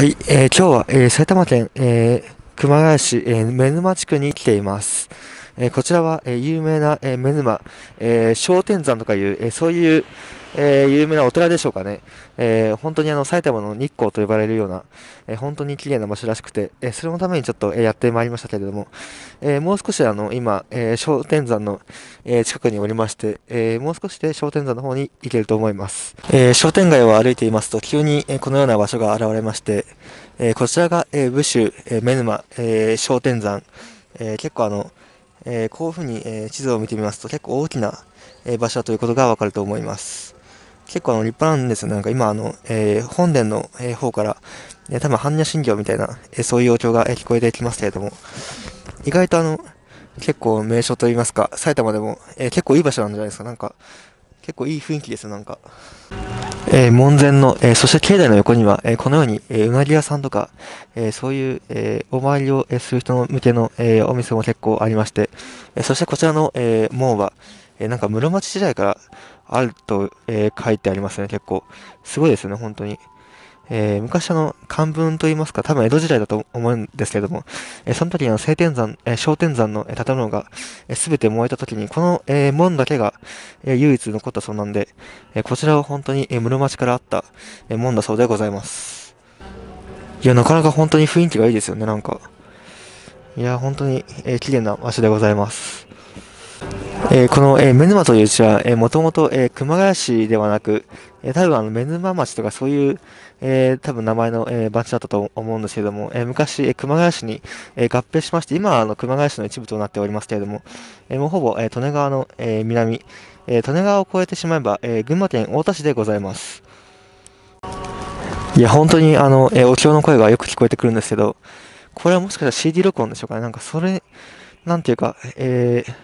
はい、えー、今日は、えー、埼玉県、えー、熊谷市、えー、目沼地区に来ています。えー、こちらは、えー、有名な、えー、目沼、えー、商店山とかいう、えー、そういう、えー、有名なお寺でしょうかね。えー、本当にあの、埼玉の日光と呼ばれるような、えー、本当に綺麗な場所らしくて、え、それのためにちょっと、え、やってまいりましたけれども、え、もう少しあの、今、えー、商店山の、え、近くにおりまして、え、もう少しで商店山の方に行けると思います。え、商店街を歩いていますと、急に、え、このような場所が現れまして、え、こちらが、えー、武州、えー、目沼、えー、商店山、え、結構あの、え、こういうふうに、え、地図を見てみますと結構大きな、え、場所だということがわかると思います。結構あの立派なんですよね。なんか今あの、えー、本殿の、え、方から、えー、多分般若心経みたいな、えー、そういう音調が、えー、聞こえてきますけれども、意外とあの、結構名所といいますか、埼玉でも、えー、結構いい場所なんじゃないですか。なんか、結構いい雰囲気ですよ、なんか。えー、門前の、えー、そして境内の横には、えー、このように、えうなぎ屋さんとか、えそういう、えお参りを、する人向けの、えお店も結構ありまして、えそしてこちらの、え門は、えなんか室町時代からあると、え書いてありますね、結構。すごいですよね、本当に。えー、昔あの、漢文と言いますか、多分江戸時代だと思うんですけれども、えー、その時にあの、晴天山、えー、商天山の建物が、えー、全て燃えた時に、この、えー、門だけが、えー、唯一残ったそうなんで、えー、こちらは本当に、えー、室町からあった、えー、門だそうでございます。いや、なかなか本当に雰囲気がいいですよね、なんか。いや、本当に、えー、綺麗な場所でございます。えー、この、えー、メヌマという地は、えー、もともと、えー、熊谷市ではなく、えー、多分あの、メヌマ町とかそういう、えー、多分名前の、えー、町だったと思うんですけれども、えー、昔、えー、熊谷市に、えー、合併しまして、今はあの、熊谷市の一部となっておりますけれども、えー、もうほぼ、えー、利根川の、えー、南、えー、利根川を越えてしまえば、えー、群馬県太田市でございます。いや、本当にあの、えー、お経の声がよく聞こえてくるんですけど、これはもしかしたら CD 録音でしょうかね。なんかそれ、なんていうか、えー、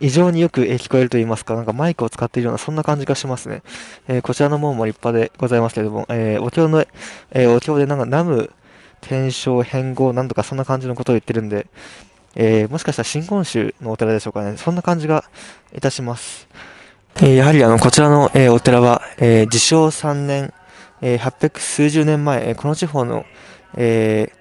異常によく聞こえると言いますか、なんかマイクを使っているような、そんな感じがしますね。えー、こちらの門も立派でございますけれども、えー、お経の、えー、お経でなんか、ナム、転生、変合、なんとかそんな感じのことを言ってるんで、えー、もしかしたら新言宗のお寺でしょうかね。そんな感じがいたします。えー、やはりあの、こちらの、えー、お寺は、えー、自称3年、えー、800数十年前、え、この地方の、えー、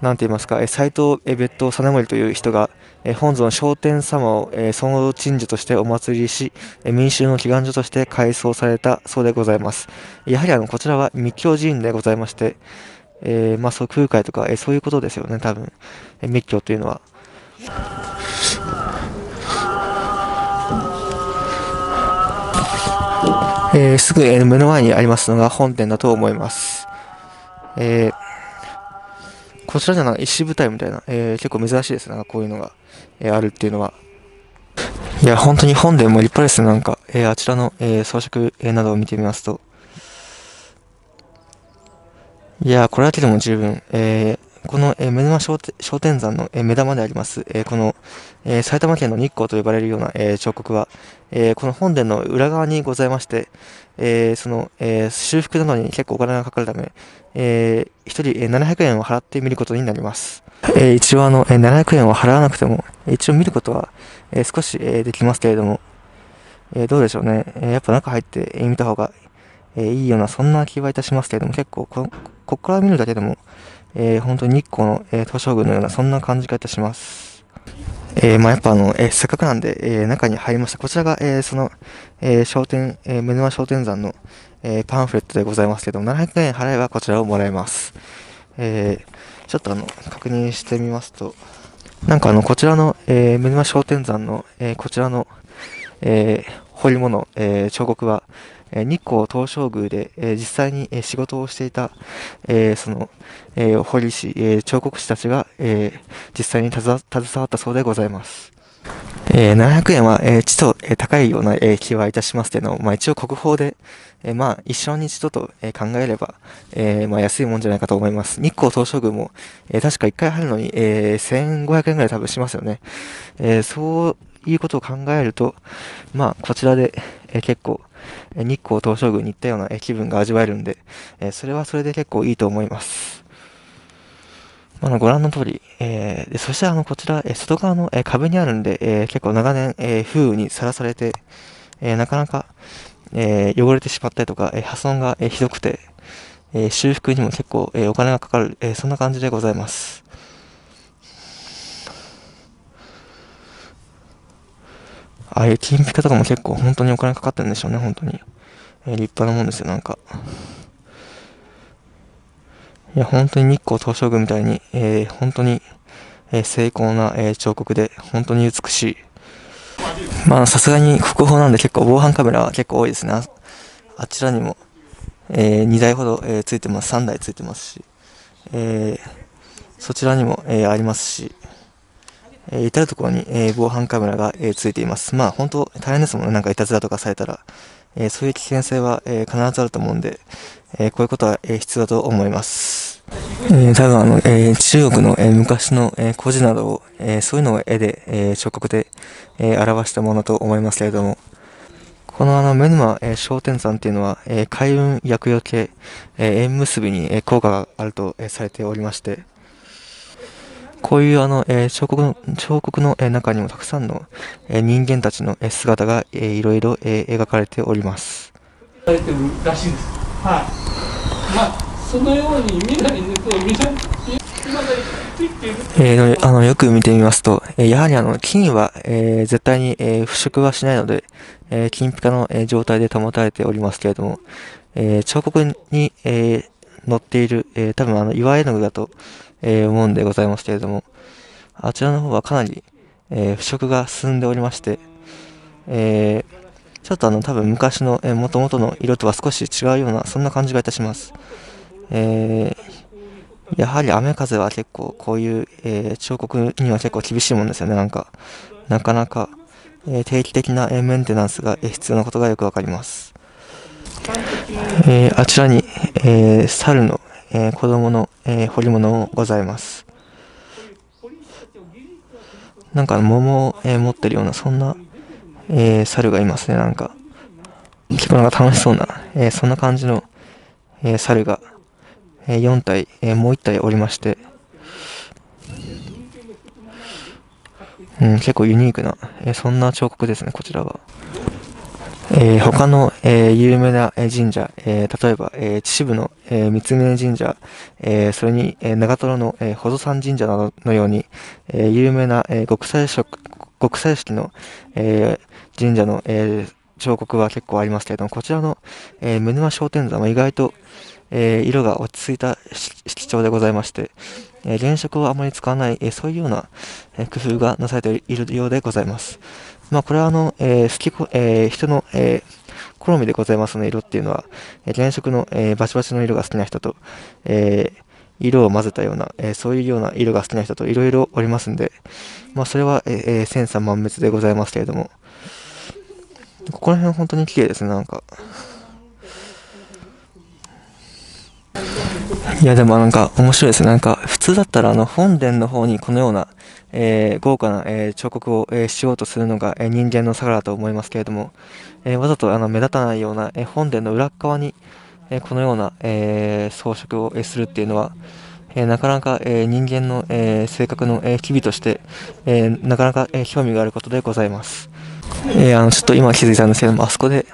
なんて言いますか、斎藤別当実盛という人が、本尊昇天様をその鎮守としてお祭りし、民衆の祈願所として改装されたそうでございます。やはりあのこちらは密教寺院でございまして、えー、まあそう空海とか、えそういうことですよね、多分、密教というのは。えー、すぐ目の前にありますのが本殿だと思います。えーこちらじゃな石舞台みたいな、えー、結構珍しいですね、こういうのが、えー、あるっていうのは。いや、本当に本でも立派ですね、なんか、えー、あちらの、え装飾、えなどを見てみますと。いや、これだけでも十分、えこの、えー、目沼商店山の、えー、目玉であります、えー、この、え埼玉県の日光と呼ばれるような、え彫刻は、えこの本殿の裏側にございまして、えその、え修復などに結構お金がかかるため、えー、1人、え700円を払って見ることになります。え一応あの、え700円を払わなくても、一応見ることは、え少し、えできますけれども、えどうでしょうね、えやっぱ中入って、え見た方が、えいいような、そんな気はいたしますけれども、結構こ、ここから見るだけでも、えー、本当に日光の、えー、東照宮のような、そんな感じがいたします。えー、まあ、やっぱあの、えー、せっかくなんで、えー、中に入りました。こちらが、えー、その、えー、商店、えー、目沼商店山の、えー、パンフレットでございますけども、700円払えばこちらをもらえます。えー、ちょっとあの、確認してみますと、なんかあの、こちらの、えー、目沼商店山の、えー、こちらの、えー、彫り物、えー、彫刻は、え日光東照宮で、え実際に、え仕事をしていた、えその、え堀師、え彫刻師たちが、え実際に携わったそうでございます。えー、700円は、えー、ちと、えー、高いような、えー、気はいたしますけど、まあ一応国宝で、えー、まあ一生に一度と、えー、考えれば、えー、まあ安いもんじゃないかと思います。日光東照宮も、えー、確か1回入るのに、えー、1500円ぐらい多分しますよね。えー、そういうことを考えると、まあこちらで、えー、結構、日光東照宮に行ったような気分が味わえるんで、それはそれで結構いいと思います。あの、ご覧の通り、えー、そしてあの、こちら、え外側の、え壁にあるんで、えー、結構長年、え風雨にさらされて、えなかなか、え汚れてしまったりとか、え破損が、えひどくて、え修復にも結構、えお金がかかる、えそんな感じでございます。ああいう金ピカとかも結構本当にお金かかってるんでしょうね、本当に。え立派なもんですよ、なんか。いや、本当に日光東照宮みたいに、えー、本当に、えー、精巧な、えー、彫刻で、本当に美しい。まあ、さすがに国宝なんで結構防犯カメラは結構多いですね。あちらにも、え2台ほど、えついてます。3台ついてますし、えそちらにも、えありますし、え至るところに、え防犯カメラが、えついています。まあ、本当大変ですもんね。なんかいたずらとかされたら、えそういう危険性は、え必ずあると思うんで、えこういうことは、え必要だと思います。え多分あの、え中国の、え昔の、え古事などを、えそういうのを絵で、え彫刻で、え表したものと思いますけれども、このあの、目沼、え商店山っていうのは、え開運厄除け、え縁結びに、え効果があると、えされておりまして、こういうあの、えー、彫刻の、彫刻の、えー、中にもたくさんの、えー、人間たちの、えー、姿が、えー、いろいろ、えー、描かれております。られてるらしいです。はい。まあ、そのように見ないんですけど、みんな、えー、あのよく見てみますと、えー、やはりあの金は、えー、絶対に、えー、腐食はしないので、えー、金ピカの、えー、状態で保たれておりますけれども、えー、彫刻に、えー、載っている、えー、多分あの岩絵の具だと、えー、思うんでございますけれども、あちらの方はかなり、えー、腐食が進んでおりまして、えー、ちょっとあの多分昔の、えー、元々の色とは少し違うような、そんな感じがいたします。えー、やはり雨風は結構こういう、えー、彫刻には結構厳しいもんですよね、なんか。なかなか、えー、定期的な、えメンテナンスが、え必要なことがよくわかります。えー、あちらに、えー、猿の、えー、子供の、えー、彫り物もございます。なんか桃を、えー、持ってるような、そんな、えー、猿がいますね、なんか。結構なんか楽しそうな、えー、そんな感じの、えー、猿が、えー、4体、えー、もう1体おりまして、うん、結構ユニークな、えー、そんな彫刻ですね、こちらは。えー、他の、えー、有名な神社、えー、例えば、え、秩父の、えー、三峯神社、え、それに、え、長瀞の、えー、保土山神社などのように、え、有名な、えー、国際色、国際式の、え、神社の、え、彫刻は結構ありますけれども、こちらの、えー、沼商店山は意外と、え、色が落ち着いた色調でございまして、え、原色をあまり使わない、え、そういうような、工夫がなされているようでございます。まあ、これはあの、えー、好き、えー、人の、えー、好みでございますの色っていうのは、えー、原色の、えー、バチバチの色が好きな人と、えー、色を混ぜたような、えー、そういうような色が好きな人といろいろおりますんで、まあ、それは、えー、千差万別でございますけれども、ここら辺本当に綺麗ですね、なんか。いや、でもなんか面白いですね。なんか、普通だったらあの本殿の方にこのような、えー、豪華な、えー、彫刻を、えー、しようとするのが、え人間の差だと思いますけれども、えわざとあの目立たないような、え本殿の裏側に、えこのような、え装飾を、えするっていうのは、えなかなか、え人間の、え性格の、え機微として、えなかなか、え興味があることでございます。えあのちょっと今気づいたんですけども、あそこで、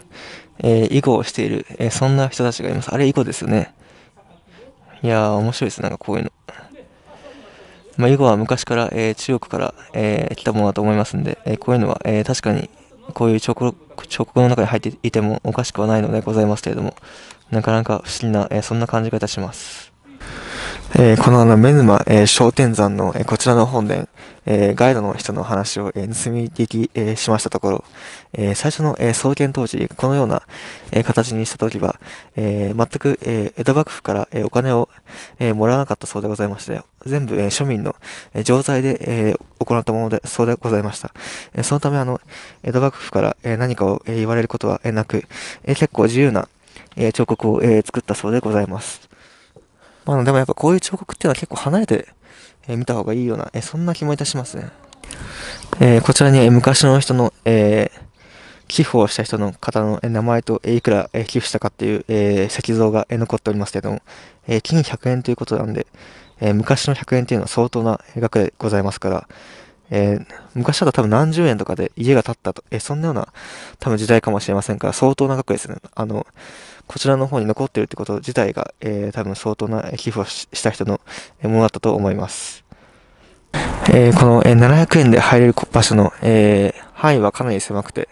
え囲碁をしている、えそんな人たちがいます。あれ囲碁ですよね。いやー、面白いです。なんかこういうの。まあ、囲碁は昔から、えー、中国から、えー、来たものだと思いますんで、えー、こういうのは、え確かにこういう彫刻彫刻の中に入っていてもおかしくはないのでございますけれども、なかなか不思議な、えそんな感じがいたします。えー、このあの、メヌマ、えー、商店山の、えー、こちらの本殿、え、ガイドの人の話を、えー、盗み聞き、え、しましたところ、え、最初の、え、創建当時、このような、え、形にしたときは、え、全く、え、江戸幕府から、え、お金を、え、もらわなかったそうでございまして、全部、え、庶民の、えー、錠剤で、え、行ったもので、そうでございました。え、そのため、あの、江戸幕府から、え、何かを、え、言われることは、え、なく、え、結構自由な、え、彫刻を、え、作ったそうでございます。まあ、でもやっぱこういう彫刻っていうのは結構離れて、えー、見た方がいいような、えー、そんな気もいたしますね。えー、こちらに、え昔の人の、え寄付をした人の方の名前と、えいくら、え寄付したかっていう、え石像が、え残っておりますけれども、え金100円ということなんで、え昔の100円っていうのは相当な額でございますから、えー、昔だと多分何十円とかで家が建ったと、えー、そんなような多分時代かもしれませんから、相当な額ですね。あの、こちらの方に残ってるってこと自体が、えー、多分相当な寄付をした人のものだったと思います。えー、この、えー、700円で入れる場所の、えー、範囲はかなり狭くて、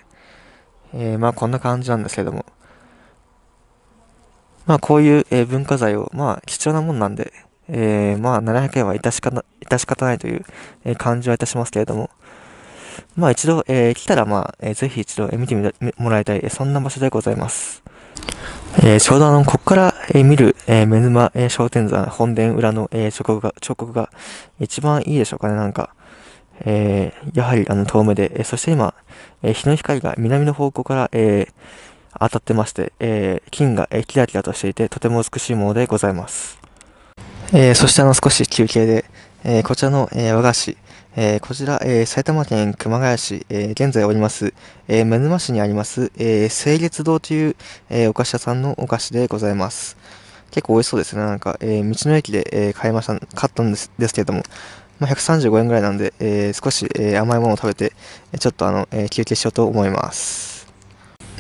えー、まあこんな感じなんですけども、まあこういう、えー、文化財を、まあ貴重なもんなんで、えー、まあ700円は致し方致し方ないという、え、感じはいたしますけれども、まあ一度、えー、来たらまあ、えー、ぜひ一度、えー、見てみもらいたい、えー、そんな場所でございます。えー、ちょうどあの、ここから、えー、見る、えー、目沼、えー、商店山本殿裏の、えー、彫刻が、彫刻が一番いいでしょうかね、なんか。えー、やはりあの遠目で、えー、そして今、えー、日の光が南の方向から、えー、当たってまして、えー、金が、えー、キラキラとしていて、とても美しいものでございます。えー、そしてあの少し休憩で、えー、こちらの、えー、和菓子、えー、こちら、えー、埼玉県熊谷市、えー、現在おります、えー、目沼市にあります、えー、清月堂という、えー、お菓子屋さんのお菓子でございます。結構美味しそうですね。なんか、えー、道の駅で、えー、買いました、買ったんですですけれども、まあ、135円ぐらいなんで、えー、少し、えー、甘いものを食べて、ちょっとあの、えー、休憩しようと思います。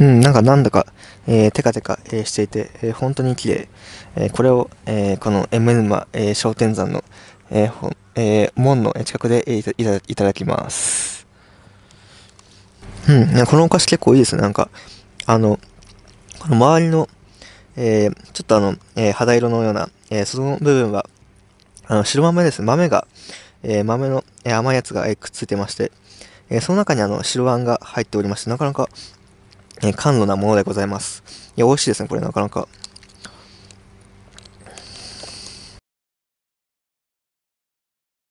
うん、なんかなんだか、えー、テカテカ、えー、していて、えー、本当に綺麗。えー、これを、えー、この M 沼、えー、商店山の、えーえー、門の近くで、えー、いただきます。うん、このお菓子結構いいですね。なんか、あの、この周りの、えー、ちょっとあの、えー、肌色のような、えー、その部分は、あの、白豆です。豆が、えー、豆の、えー、甘いやつが、えー、くっついてまして、えー、その中にあの、白あんが入っておりまして、なかなか、えー、甘露なものでございます。いや、美味しいですね、これ、なかなか。